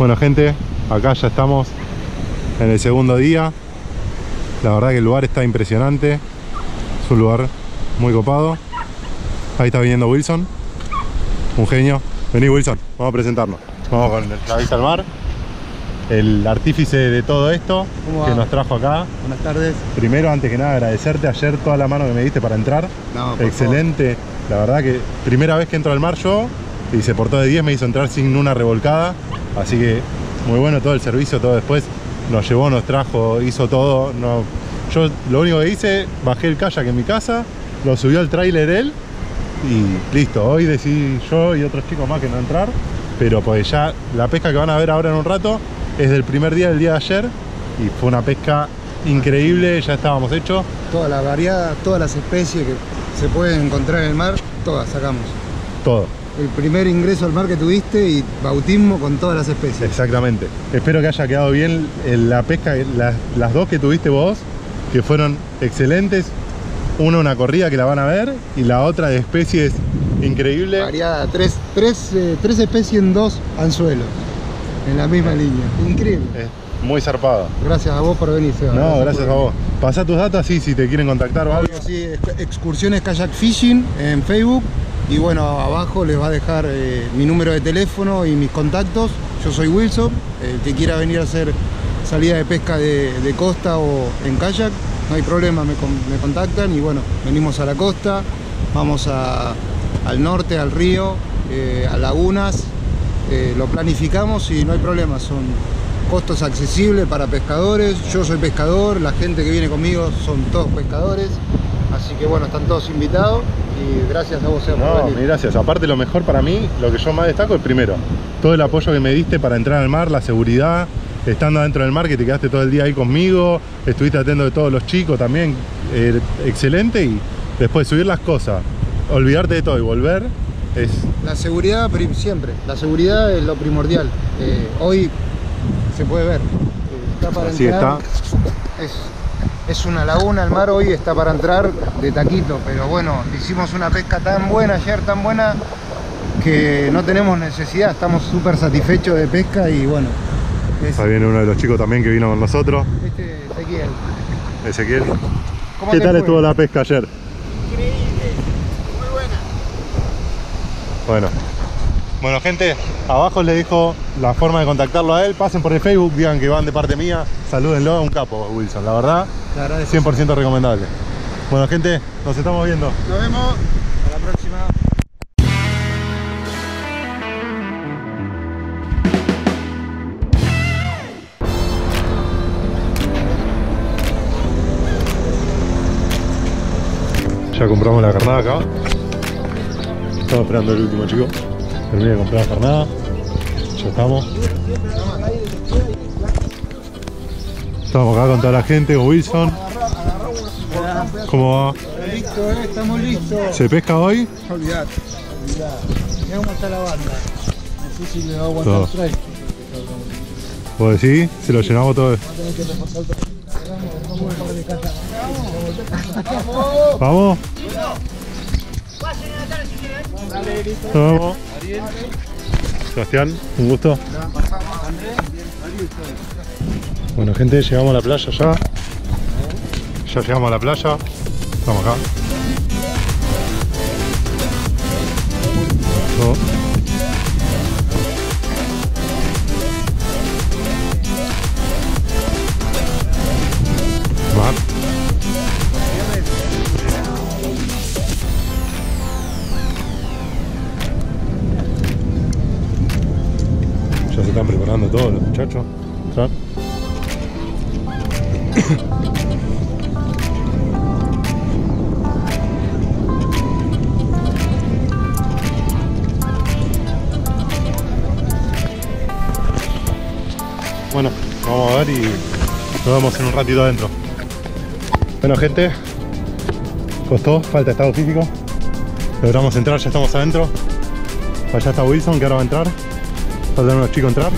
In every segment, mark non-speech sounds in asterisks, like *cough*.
Bueno gente, acá ya estamos en el segundo día. La verdad que el lugar está impresionante. Es un lugar muy copado. Ahí está viniendo Wilson. Un genio. Vení Wilson, vamos a presentarnos. Vamos con la vista al mar. El artífice de todo esto ¿Cómo que nos trajo acá. Buenas tardes. Primero, antes que nada, agradecerte ayer toda la mano que me diste para entrar. No, Excelente. La verdad que primera vez que entro al mar yo y se portó de 10, me hizo entrar sin una revolcada. Así que muy bueno todo el servicio, todo después. Nos llevó, nos trajo, hizo todo. No, yo lo único que hice, bajé el kayak en mi casa, lo subió al tráiler él y listo. Hoy decidí yo y otros chicos más que no entrar. Pero pues ya la pesca que van a ver ahora en un rato es del primer día del día de ayer y fue una pesca increíble, ya estábamos hechos. Toda la variedad, todas las especies que se pueden encontrar en el mar, todas sacamos. Todo. El primer ingreso al mar que tuviste y bautismo con todas las especies. Exactamente. Espero que haya quedado bien en la pesca, las, las dos que tuviste vos, que fueron excelentes. Una una corrida que la van a ver y la otra de especies increíble. Variada, tres, tres, eh, tres especies en dos anzuelos. En la misma línea. Increíble. Eh, muy zarpado. Gracias a vos por venir, Seba. No, gracias a vos. Pasá tus datos así si te quieren contactar o algo. Sí, ex- excursiones kayak fishing en Facebook y bueno, abajo les va a dejar eh, mi número de teléfono y mis contactos. Yo soy Wilson, el que quiera venir a hacer salida de pesca de, costa o en kayak, no hay problema, me, con- me contactan y bueno, venimos a la costa, vamos al norte, al río, eh, a lagunas, eh, lo planificamos y no hay problema, son costos accesibles para pescadores, yo soy pescador, la gente que viene conmigo son todos pescadores, así que bueno, están todos invitados y gracias a vos Seba, por No, venir. gracias. Aparte lo mejor para mí, lo que yo más destaco es primero, todo el apoyo que me diste para entrar al mar, la seguridad, estando adentro del mar, que te quedaste todo el día ahí conmigo, estuviste atento de todos los chicos también, eh, excelente y después subir las cosas, olvidarte de todo y volver es La seguridad siempre, la seguridad es lo primordial. Eh, hoy se puede ver, eh, está para Así entrar. Es, es una laguna, el mar hoy está para entrar de taquito, pero bueno, hicimos una pesca tan buena ayer, tan buena, que no tenemos necesidad, estamos súper satisfechos de pesca y bueno, es Ahí viene uno de los chicos también que vino con nosotros, este Ezequiel. Ezequiel. ¿Cómo ¿Qué tal fue? estuvo la pesca ayer? Muy buena. Bueno. Bueno, gente, abajo les dejo la forma de contactarlo a él. Pasen por el Facebook, digan que van de parte mía. Salúdenlo, un capo, Wilson. La verdad, Te agradezco. 100% recomendable. Bueno, gente, nos estamos viendo. Nos vemos. A la próxima. Ya compramos la carnada acá. Estamos esperando el último chico. Terminé de comprar la carnada. Ya estamos. Estamos acá con toda la gente, con Wilson. ¿Cómo va? Listo, eh, estamos listos. ¿Se pesca hoy? Olvidate, olvidate. Mirá cómo está la banda. No sé si le va a aguantar Todo. el strike. ¿Vos decís? Se lo llenamos todo. ¿Vamos? Sebastián, un gusto. Bueno gente, llegamos a la playa ya. Ya llegamos a la playa. Estamos acá. En un ratito adentro. Bueno gente, costó, falta estado físico. Logramos entrar, ya estamos adentro. Allá está Wilson que ahora va a entrar. Faltan unos chicos entrar.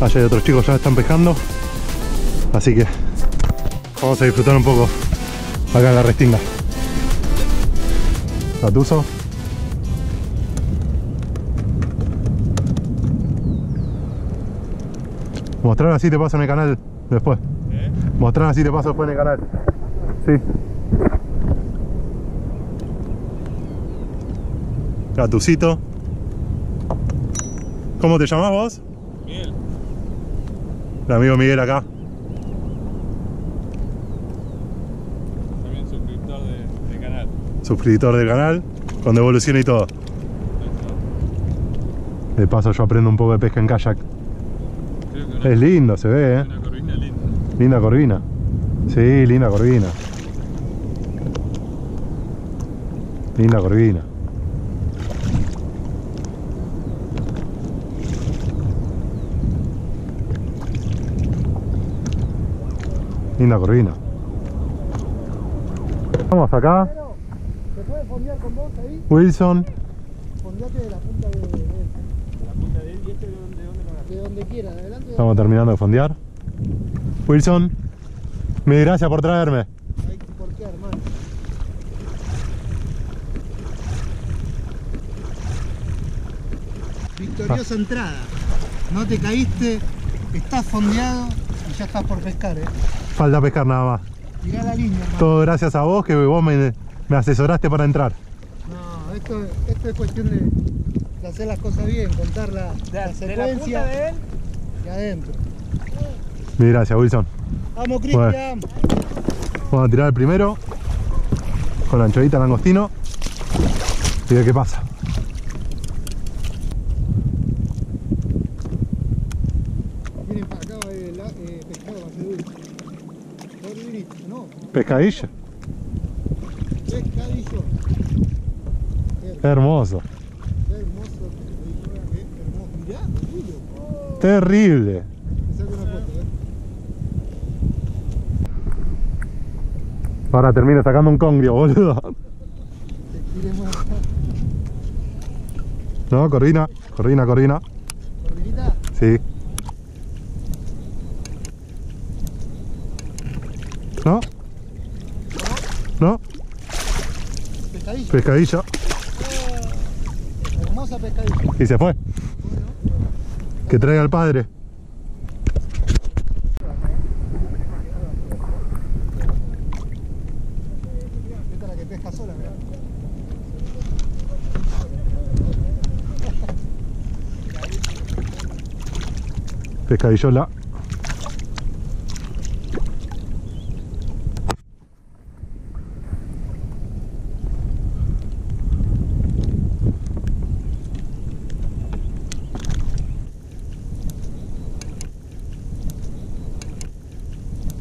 Allá hay otros chicos ya están pescando. Así que vamos a disfrutar un poco acá en la restinga. Tatuso. Mostrar así te paso en el canal después. Mostrar así te paso después en el canal. Sí. Gatucito. ¿Cómo te llamás vos? Miguel. El amigo Miguel acá. También suscriptor de, del canal. Suscriptor del canal. Con devolución y todo. De paso yo aprendo un poco de pesca en kayak. Es lindo, se ve, ¿eh? Linda. Corvina. Sí, linda corvina. Linda corvina. Linda corvina. Vamos acá. ¿Se puede fondear con vos ahí? Wilson. Fondeate de la punta de, de, La punta de él y este de dónde, de agarré. de donde quiera, de adelante. Estamos terminando de fondear. Wilson. Mil gracias por traerme. ¿Por qué, hermano? Victoriosa entrada. No te caíste, estás fondeado y ya estás por pescar, eh. Falta pescar nada más. Tirá la línea, hermano. Todo gracias a vos que vos me, me asesoraste para entrar. No, esto, esto es cuestión de, de hacer las cosas bien, contar la, la secuencia de él. y adentro. Mil gracias, Wilson. Vamos, Cristian. Vamos a tirar el primero con la anchovita langostino y ver qué pasa. Miren para acá, la, eh, pescado va a ser dulce. No, pescadillo. Qué hermoso. Hermoso, hermoso. Mirá. Terrible. Me saco una foto, eh. Ahora termino sacando un congrio, boludo. No, corvina, corvina, corvina. Gordurita, Sí. ¿No? ¿No? pescadillo. Pescadilla. Hermosa pescadillo. Y se fue. Que traiga al padre. Esta es la que pesca sola, mirá. Pescadillola.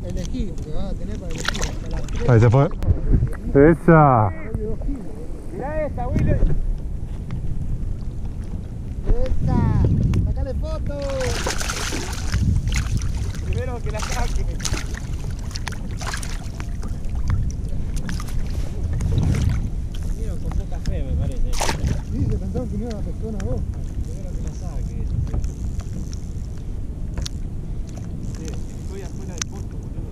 Elegí, porque vas a tener para elegir hasta las tres. Ahí se fue. Esa. Mirá esta, Willy. ¡Esa! ¡Sacale foto! Primero que la saque. Vinieron con poca fe, me parece. Sí, se pensaron que no iba a pescar una vos. Primero que la saque. Sí, estoy afuera del posto, boludo.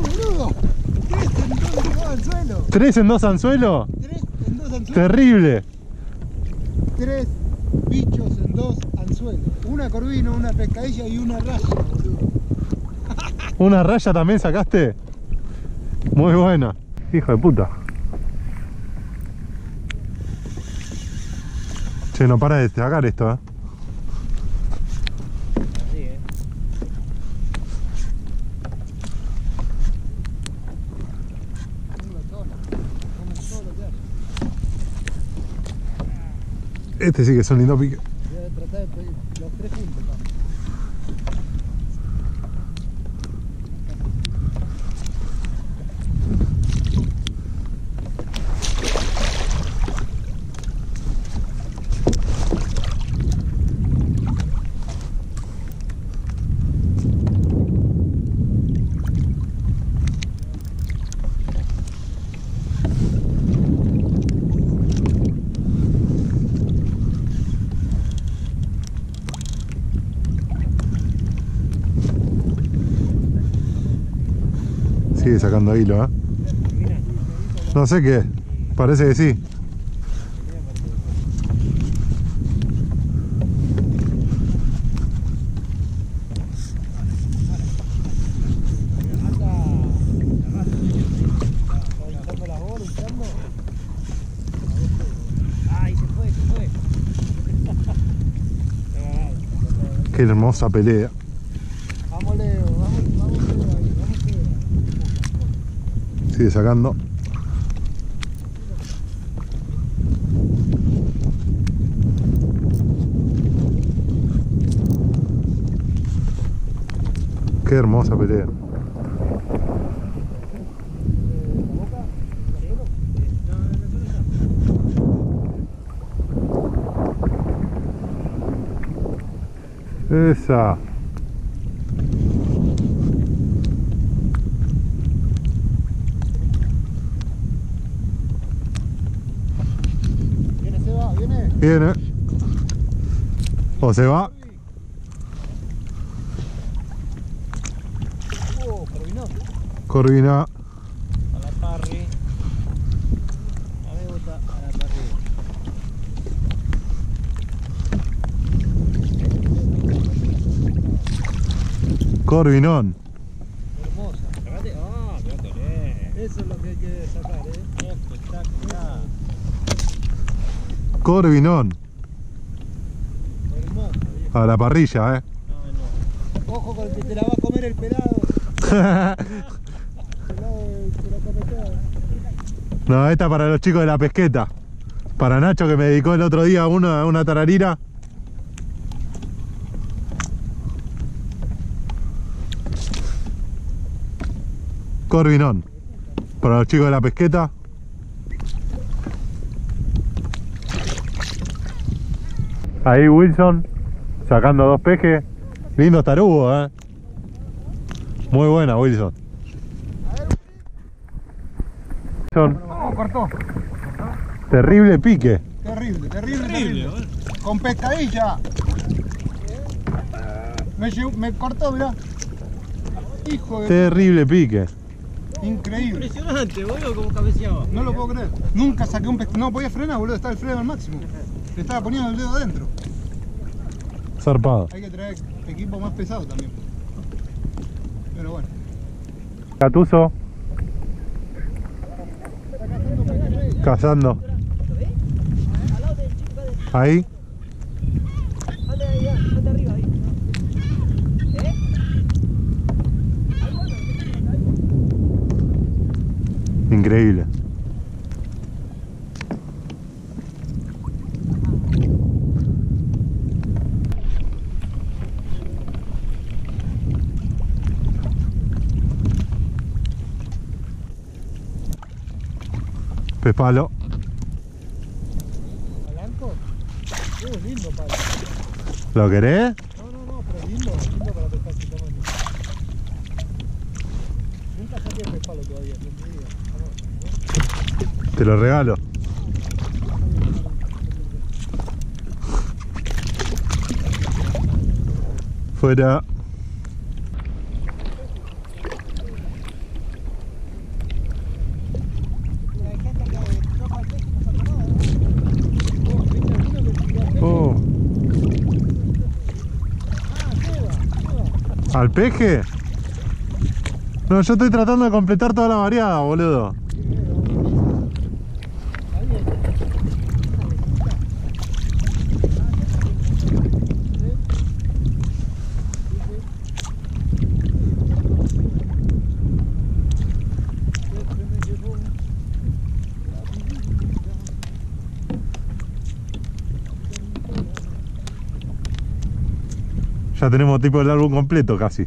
¡Boludo! ¡Tres en dos, suelo! ¿Tres en dos anzuelos? ¡Tres en dos anzuelos! Terrible. Tres bichos en dos anzuelos. Una corvina, una pescadilla y una raya. *laughs* ¿Una raya también sacaste? Muy buena. Hijo de puta. Che, no para de sacar esto, eh. Así, eh. Como la zona. Como todo lo que hay. Este sí que es un lindo pique. Voy a tratar Sigue sacando hilo, ¿eh? No sé qué, parece que sí. Qué hermosa pelea. Sigue sacando. Qué hermosa pelea. Esa. Viene Seba, viene. O se va. Oh. Corvina. A la parry. A mí me gusta a la parry. Corvinón. Hermosa. Ah, qué bien. Eso es lo que hay que sacar, eh. Espectacular. Corvinón. A la parrilla, eh. No, no. Ojo con que te la va a comer el pelado. *laughs* No, esta para los chicos de la pesqueta. Para Nacho que me dedicó el otro día uno a una tararira. Corvinón. Para los chicos de la pesqueta. Ahí Wilson sacando dos pejes. Lindo tarugo, eh. Muy buena, Wilson. Wilson. Oh, cortó. Terrible pique. Terrible, terrible, terrible. Con pescadilla. Me, llevó- me cortó, mirá. Hijo de... Terrible pique. Increíble. Impresionante, boludo, como cabeceaba. No lo puedo creer. Nunca saqué un pescado. No podía frenar, boludo. Estaba el freno al máximo. Le estaba poniendo el dedo adentro. Zarpado. Hay que traer equipo más pesado también. Pero bueno. Catuso. Cazando. Ahí. Increíble. Pepalo. ¿Palanco? Uh, lindo palo. ¿Lo querés? No, no, no, pero lindo, lindo para pescar ese tamaño. Nunca saqué palo todavía, en mi vida. Vamos. Te lo regalo. Fuera. ¿Al peje? No, yo estoy tratando de completar toda la variada, boludo. Ya tenemos tipo el álbum completo casi.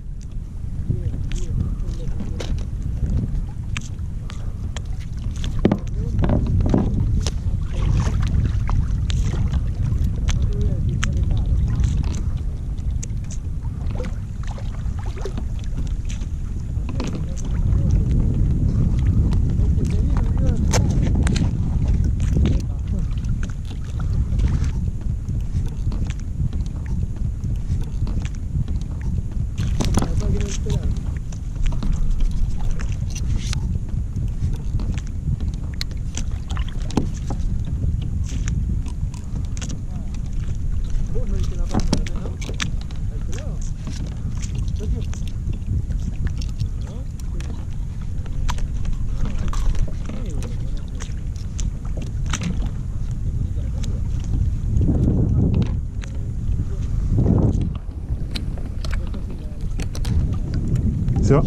¿Se va?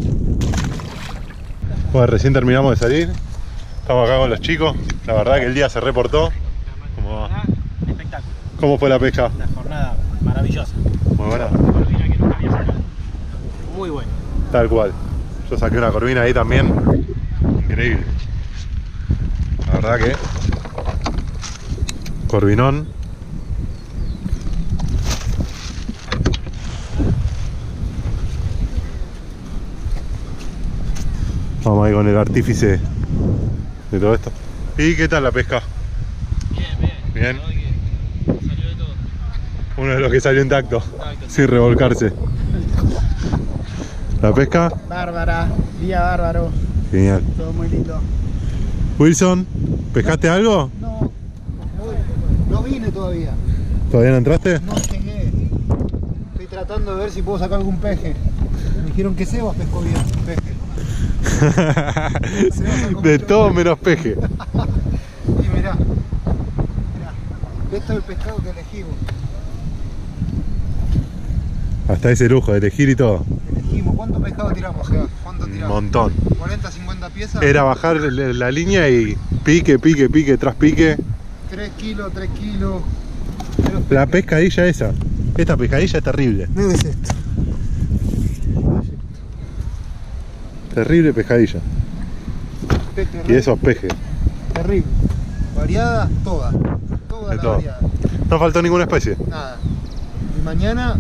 Bueno, recién terminamos de salir. Estamos acá con los chicos. La verdad que el día se reportó. ¿Cómo, va? Espectáculo. ¿Cómo fue la pesca? Una jornada maravillosa. Muy buena. Muy bueno. Tal cual. Yo saqué una corvina ahí también. Increíble. La verdad que. Corvinón. Vamos ahí con el artífice de todo esto. ¿Y qué tal la pesca? Bien, bien. Bien. Salió de todo. Uno de los que salió intacto, Intacto. sin revolcarse. ¿La pesca? Bárbara, día bárbaro, Genial. todo muy lindo. Wilson, ¿pescaste algo? No, no vine todavía, ¿Todavía no entraste? no llegué. Estoy tratando de ver si puedo sacar algún peje. Me dijeron que Sebas pescó bien, peje. *laughs* De todo menos peje. Y mirá, mirá, esto es el pescado que elegimos. Hasta ese lujo de elegir y todo. Elegimos, ¿cuánto pescado tiramos? ¿Cuánto Un tiramos? montón. 40, 50 piezas. Era bajar la la línea y pique, pique, pique, tras pique. 3 kilos, 3 kilos. La pescadilla esa. Esta pescadilla es terrible. No es esto. Terrible pescadilla. Peje, Y esos pejes. Terrible. Variada, toda. Toda De la todo. variada. No faltó ninguna especie. Nada. Y mañana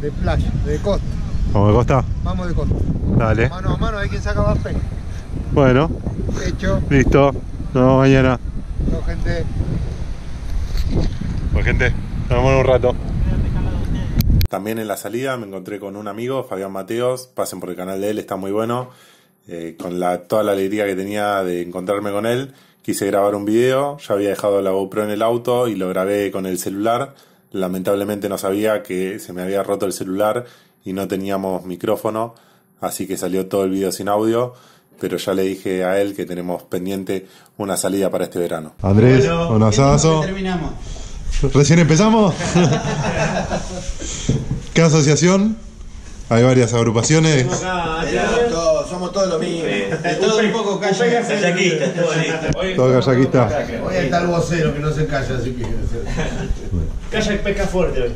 de playa, de costa. Como me costa. Vamos de costa. Dale. Mano a mano, hay quien saca más peje. Bueno, Hecho. listo. Nos vemos mañana. No, gente. Pues gente, nos vemos en un rato. También en la salida me encontré con un amigo, Fabián Mateos. Pasen por el canal de él, está muy bueno. Eh, con la, toda la alegría que tenía de encontrarme con él, quise grabar un video. Ya había dejado la GoPro en el auto y lo grabé con el celular. Lamentablemente no sabía que se me había roto el celular y no teníamos micrófono, así que salió todo el video sin audio. Pero ya le dije a él que tenemos pendiente una salida para este verano. Andrés, un. Terminamos. ¿Recién empezamos? ¿Qué asociación? Hay varias agrupaciones. Todos, somos todos lo mismo. De todo un poco calla. Kayakista, todo kayakista. Hoy está el vocero que no se calla, así que. Kayak pesca fuerte hoy.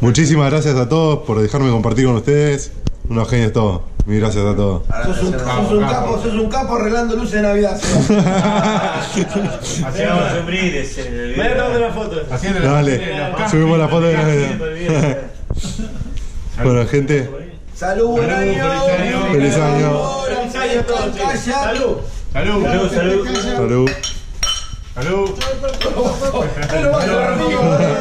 Muchísimas gracias a todos por dejarme compartir con ustedes. Unos genios todos. Mil gracias a todos. Sos un, sos un capo, sos un capo arreglando luces de Navidad. *laughs* Hacíamos un brindis en el video. de la foto. Dale, subimos la foto de la Bueno, gente, Salud, buen año. Feliz año. Feliz año a todos. Salud. Salud, salud. salud. Pero vaya, amigo.